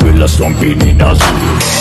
gorilla stomping in us.